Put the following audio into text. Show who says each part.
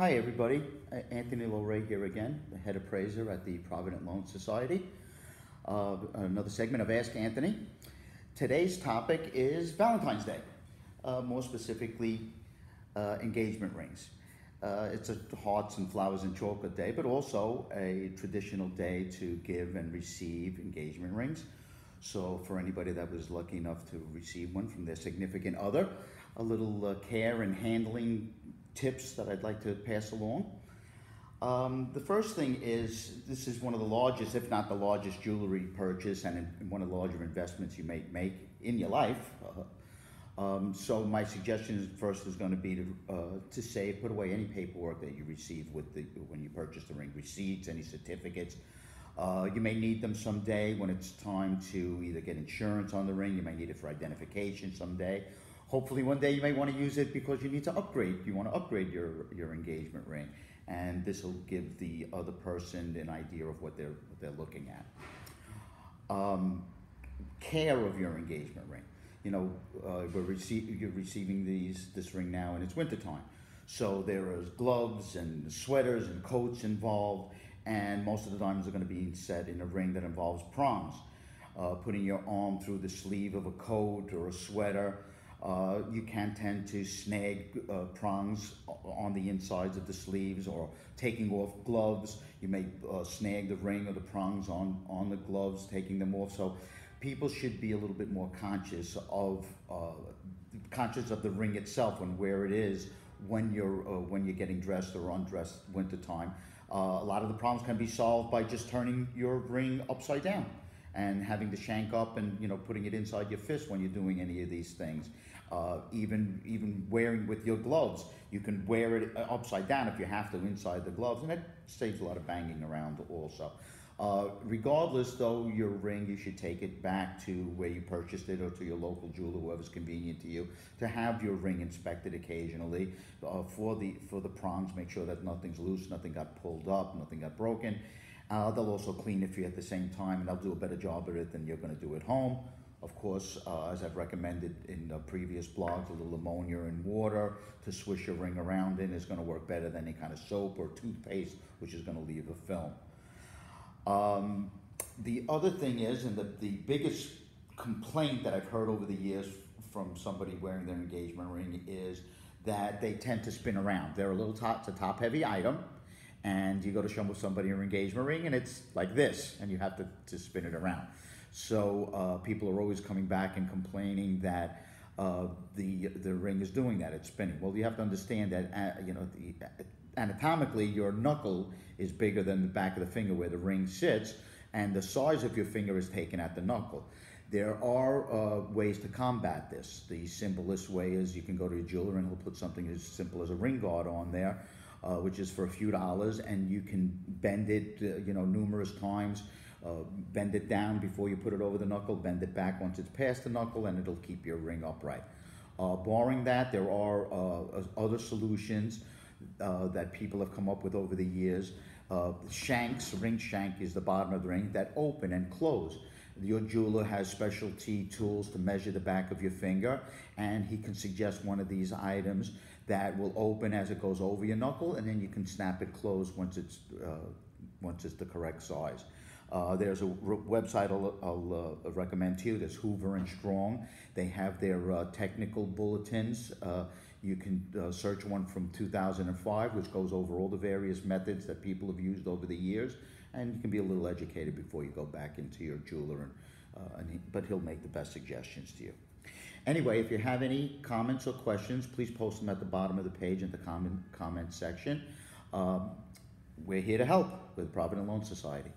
Speaker 1: Hi, everybody. Uh, Anthony Lorray here again, the head appraiser at the Provident Loan Society. Uh, another segment of Ask Anthony. Today's topic is Valentine's Day, uh, more specifically, uh, engagement rings. Uh, it's a hearts and flowers and chocolate day, but also a traditional day to give and receive engagement rings. So, for anybody that was lucky enough to receive one from their significant other, a little uh, care and handling tips that I'd like to pass along. Um, the first thing is this is one of the largest, if not the largest, jewelry purchase and one of the larger investments you may make in your life. Uh, um, so my suggestion first is going to be to uh, to save, put away any paperwork that you receive with the when you purchase the ring, receipts, any certificates. Uh, you may need them someday when it's time to either get insurance on the ring. You may need it for identification someday. Hopefully, one day you may want to use it because you need to upgrade. You want to upgrade your your engagement ring, and this will give the other person an idea of what they're what they're looking at. Um, care of your engagement ring. You know, uh, we're you're receiving these this ring now, and it's wintertime. So there is gloves and sweaters and coats involved, and most of the diamonds are going to be set in a ring that involves prongs. Uh, putting your arm through the sleeve of a coat or a sweater. Uh, you can tend to snag uh, prongs on the insides of the sleeves or taking off gloves. You may uh, snag the ring or the prongs on, on the gloves, taking them off. So people should be a little bit more conscious of uh, conscious of the ring itself and where it is when you're uh, when you're getting dressed or undressed wintertime. A lot of the problems can be solved by just turning your ring upside down and having the shank up and you know putting it inside your fist when you're doing any of these things. Uh, even even wearing with your gloves, you can wear it uh, upside down if you have to inside the gloves, and that saves a lot of banging around also. Uh, regardless, though, your ring, you should take it back to where you purchased it or to your local jeweler, whoever's convenient to you, to have your ring inspected occasionally uh, for the for the prongs. Make sure that nothing's loose, nothing got pulled up, nothing got broken. Uh, they'll also clean it for you at the same time, and they'll do a better job at it than you're going to do at home. Of course, uh, as I've recommended in previous blogs, a little ammonia and water to swish your ring around in is going to work better than any kind of soap or toothpaste, which is going to leave a film. Um, the other thing is, and the, the biggest complaint that I've heard over the years from somebody wearing their engagement ring is that they tend to spin around. They're a little top, a top heavy item, and you go to show somebody your engagement ring, and it's like this, and you have to, to spin it around. So uh, people are always coming back and complaining that uh, the the ring is doing that; it's spinning. Well, you have to understand that uh, you know the, anatomically your knuckle is bigger than the back of the finger where the ring sits, and the size of your finger is taken at the knuckle. There are uh, ways to combat this. The simplest way is you can go to a jeweler and he'll put something as simple as a ring guard on there, uh, which is for a few dollars, and you can bend it, uh, you know, numerous times. Uh, bend it down before you put it over the knuckle, bend it back once it's past the knuckle, and it'll keep your ring upright. Uh, barring that, there are uh, other solutions uh, that people have come up with over the years. Shanks, ring shank is the bottom of the ring, that open and close. Your jeweler has specialty tools to measure the back of your finger, and he can suggest one of these items that will open as it goes over your knuckle, and then you can snap it closed once it's uh, once it's the correct size. Uh, there's a website I'll, I'll uh, recommend to you. There's Hoover and Strong. They have their uh, technical bulletins. Uh, you can uh, search one from 2005, which goes over all the various methods that people have used over the years, and you can be a little educated before you go back into your jeweler. And, uh, and he, but he'll make the best suggestions to you. Anyway, if you have any comments or questions, please post them at the bottom of the page in the comment comment section. Um, we're here to help with Provident Loan Society.